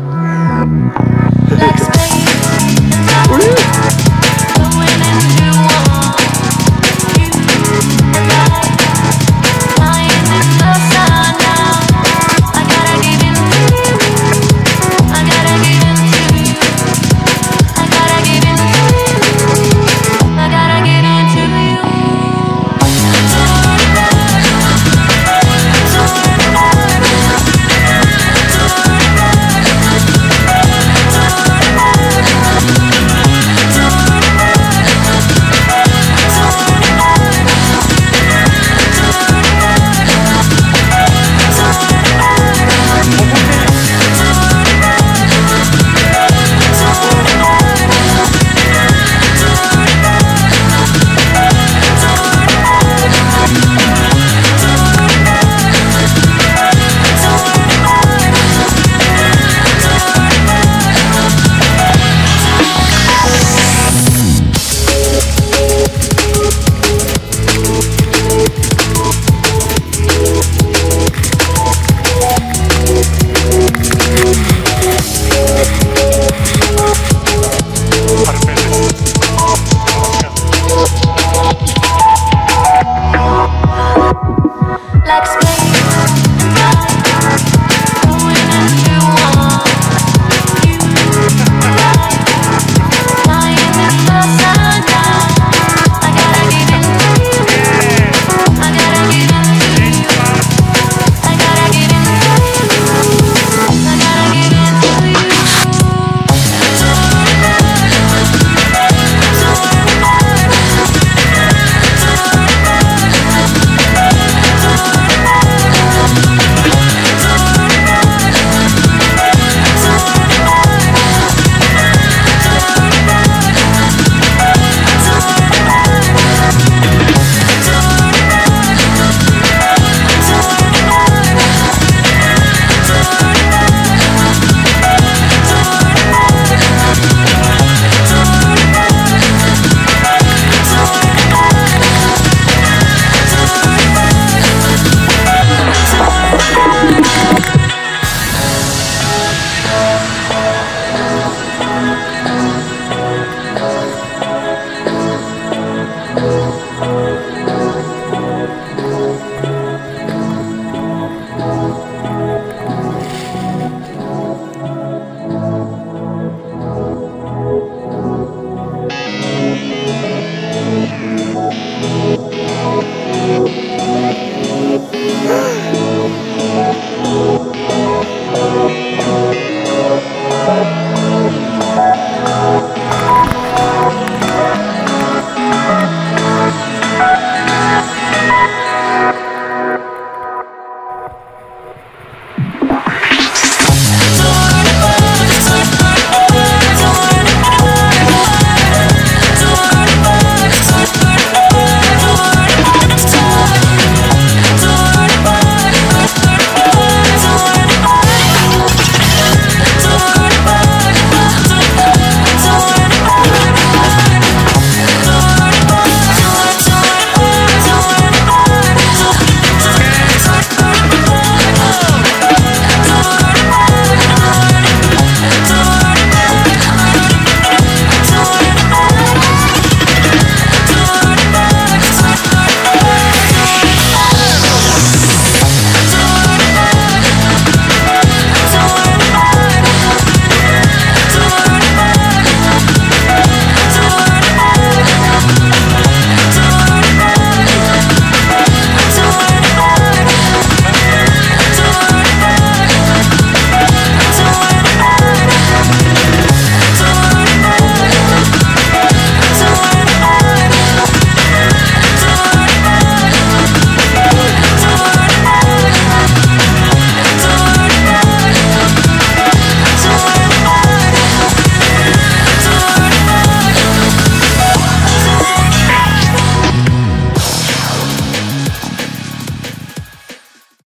Bible.